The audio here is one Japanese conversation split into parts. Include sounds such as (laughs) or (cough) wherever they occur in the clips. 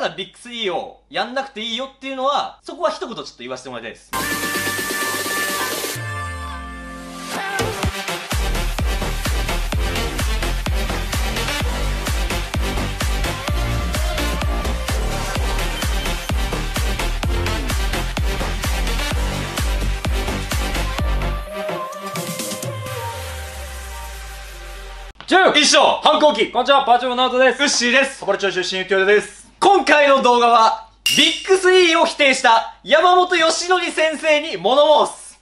からビッグ3をやんなくていいよっていうのは、そこは一言ちょっと言わせてもらいたいです。10一緒反抗期こんにちは、パーチョーナウトです。ウッシーですサバルチョ出身、ゆきおでです。今回の動画は、ビッグ3を否定した山本義則先生に物申す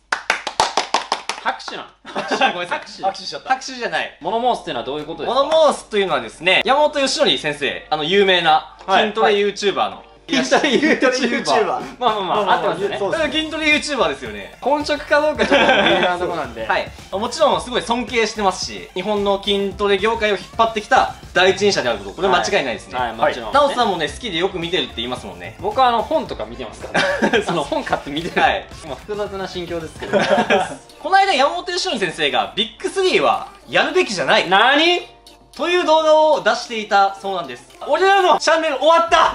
拍手な。ごめんなさい。拍手拍手しちゃった。拍手じゃない。物申すっていうのはどういうことですか？物申すというのはですね、山本義則先生、あの、有名なはい筋トレ YouTuber の。筋トレ YouTuber。まあまあまあ、合ってますよねそ。うだから筋トレ YouTuber ですよね。本職かどうかちょっと微妙なとこなんで。(laughs) はい。もちろんすごい尊敬してますし、日本の筋トレ業界を引っ張ってきた第一人者であること、これ間違いないですね。はい、もちろん。なおさんもね、好きでよく見てるって言いますもんね。僕はあの本とか見てますから、(laughs) その本買って見てる、はい今複雑な心境ですけど (laughs) この間山本義則先生がビッグ3はやるべきじゃない何？という動画を出していたそうなんです。俺らのチャンネル終わった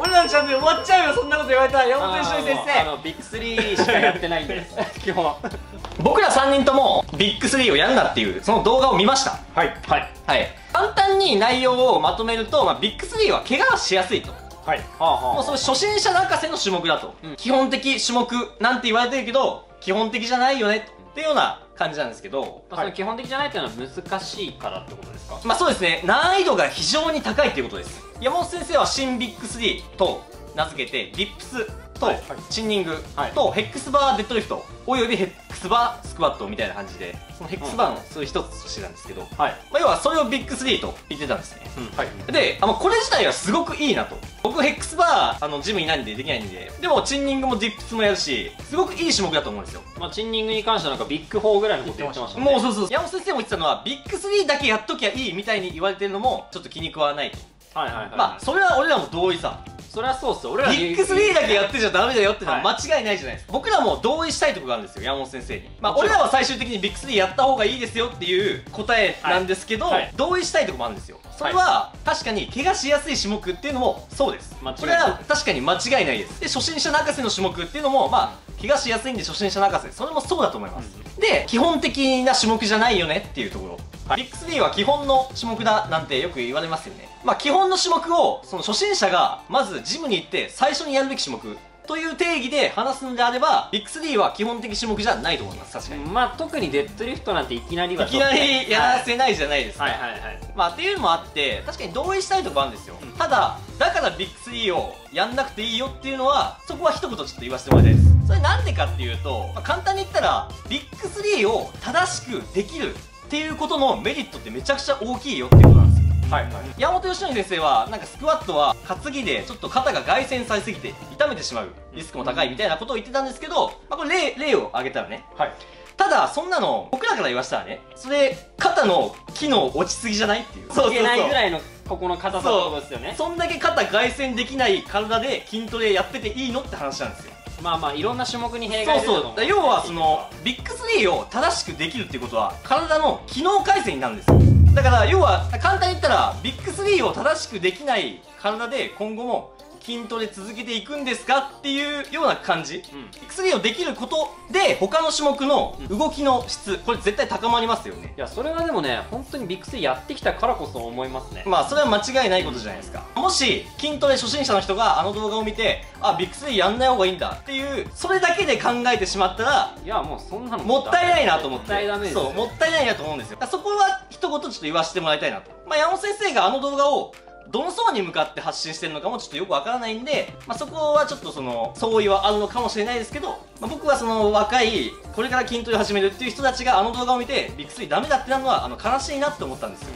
俺らのチャンネル終わっちゃうよ、そんなこと言われたら山本義則先あのビッグ3しかやってないんです (laughs) 基本生。僕ら3人ともビッグ3をやるなっていう、その動画を見ました。はい。はいはい。簡単に内容をまとめると、まあ、ビッグ3は怪我がしやすいと。はい。はあはもうそれ初心者泣かせの種目だと、うん基本的種目なんて言われてるけど基本的じゃないよねっていうような感じなんですけどまあ、その基本的じゃないっていうのは難しいからってことですか？まあそうですね。難易度が非常に高いっていうことです。山本先生は新ビッグ3と名付けてディップスとはい。はいチンニングはい。とヘックスバーデッドリフトおよびヘックスバースクワットみたいな感じでそのヘックスバーのそういう一つとしてなんですけど、はい、まあ、要はそれをビッグ3と言ってたんですね。うん。はい。で、あの、これ自体はすごくいいなと。僕、ヘックスバー、あの、ジムいないんでできないんで、でも、チンニングもディップスもやるし、すごくいい種目だと思うんですよ。まあ、チンニングに関してはなんかビッグ4ぐらいのこと言ってましたねもうそうそう。山本先生も言ってたのは、ビッグ3だけやっときゃいいみたいに言われてるのも、ちょっと気に食わないと。はいはいはい、まあ、それは俺らも同意さ。それはそうっすよ俺らビッグ3だけやってちゃダメだよってのはは間違いないじゃないですか。僕らも同意したいところがあるんですよ、山本先生に。まあ、俺らは最終的にビッグ3やった方がいいですよっていう答えなんですけど、はいはい同意したいところもあるんですよ。それは、確かに怪我しやすい種目っていうのもそうです。間違いないこれは確かに間違いないです。で、初心者泣かせの種目っていうのも、まあ、怪我しやすいんで初心者泣かせ。それもそうだと思います。で、基本的な種目じゃないよねっていうところ。ビッグ3は基本の種目だなんてよく言われますよね。まあ基本の種目を、その初心者がまずジムに行って最初にやるべき種目という定義で話すのであれば、ビッグ3は基本的種目じゃないと思います、確かに。まあ特にデッドリフトなんていきなりはいきなりやらせないじゃないですか。はい。はいはい。はいまあっていうのもあって確かに同意したいとこあるんですよ、ただだからビッグ3をやんなくていいよっていうのはそこは一言ちょっと言わせてもらいたいです。それなんでかっていうと、まあ簡単に言ったらビッグ3を正しくできるっていうことのメリットってめちゃくちゃ大きいよっていうことなんですよ。はい。はい。山本由伸先生はなんかスクワットは担ぎでちょっと肩が外旋されすぎて痛めてしまうリスクも高いみたいなことを言ってたんですけど、まあ、これ例例を挙げたらね。はい。ただそんなの僕らから言わせたらねそれ肩の機能落ちすぎじゃないっていう。いけないぐらいのここの硬さってことですよね。そんだけ肩外旋できない体で筋トレやってていいのって話なんですよまあまあいろんな種目に弊そう害そう。だから要はそのビッグ3を正しくできるっていうことは体の機能改善になるんですよ。だから要は簡単に言ったらビッグ3を正しくできない体で今後も筋トレ続けていくんですかっていうような感じ、うん。ビッグ3をできることで他の種目の動きの質これ絶対高まりますよね。いやそれはでもね本当にビッグ3やってきたからこそ思いますね。まあそれは間違いないことじゃないですか、もし筋トレ初心者の人があの動画を見てあビッグ3やんない方がいいんだっていうそれだけで考えてしまったらいやもうそんなのもったいないなと思って。もったいダメですそうもったいないなと思うんですよ。そこは一言ちょっと言わせてもらいたいなと。まあ山本先生があの動画をどの層に向かって発信してるのかもちょっとよくわからないんで、まあ、そこはちょっとその相違はあるのかもしれないですけど、まあ、僕はその若いこれから筋トレを始めるっていう人たちがあの動画を見てビッグ3ダメだってなるのはあの悲しいなって思ったんですよ。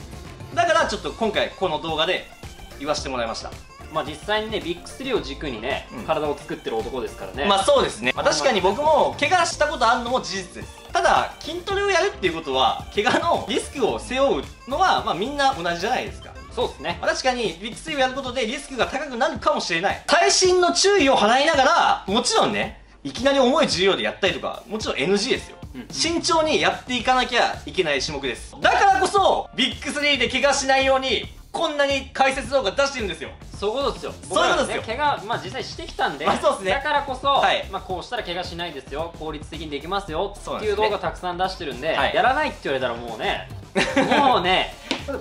だからちょっと今回この動画で言わせてもらいました。まあ実際にねビッグ3を軸にね、うん。体を作ってる男ですからね。まあそうですね、まあ、確かに僕も怪我したことあるのも事実です。ただ筋トレをやるっていうことは怪我のリスクを背負うのはまあみんな同じじゃないですかそうですね。まあ確かにビッグ3をやることでリスクが高くなるかもしれない。細心の注意を払いながらもちろんねいきなり重い重量でやったりとかもちろん NG ですよ、うん慎重にやっていかなきゃいけない種目です。だからこそビッグ3で怪我しないようにこんなに解説動画出してるんですよ。そういうことですよ。そういうことですよ。怪我まあ実際してきたんで、まあそうですね。だからこそ、はい。まあこうしたら怪我しないですよ。効率的にできますよ。っていう動画たくさん出してるんではい。やらないって言われたらもうね (laughs) もうね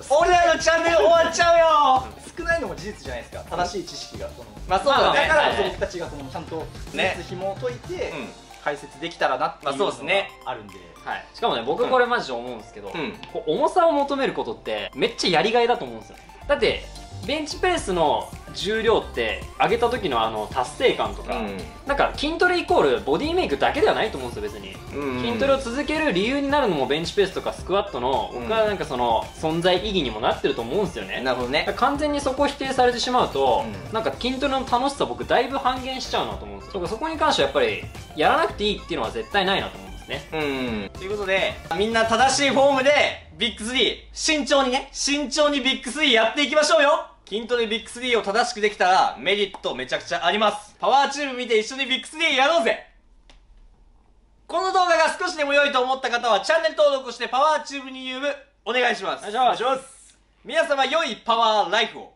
俺らのチャンネル終わっちゃうよ。少ないのも事実じゃないですか。正しい知識が。そのまあそうだね。まあだから僕たちがそのちゃんと事ね実紐解いてうん。解説できたらなっていうまあそうですね。のがあるんで。はい、しかもね僕これマジで思うんですけど、うん。こう重さを求めることってめっちゃやりがいだと思うんですよ。だってベンチプレスの重量って上げた時のあの達成感とか、なんか筋トレイコールボディメイクだけではないと思うんですよ別に、うん。筋トレを続ける理由になるのもベンチプレスとかスクワットのうん。僕はなんかその存在意義にもなってると思うんですよね、なるほどね。完全にそこを否定されてしまうと、うん。なんか筋トレの楽しさ僕だいぶ半減しちゃうなと思うんですよ。そこに関してはやっぱりやらなくていいっていうのは絶対ないなと思うんですね。うん。ということでみんな正しいフォームでビッグ3慎重にね慎重にビッグ3やっていきましょうよ筋トレビッグ3を正しくできたらメリットめちゃくちゃあります。パワーチューブ見て一緒にビッグ3やろうぜ。この動画が少しでも良いと思った方はチャンネル登録してパワーチューブに入部お願いします。お願いします。皆様良いパワーライフを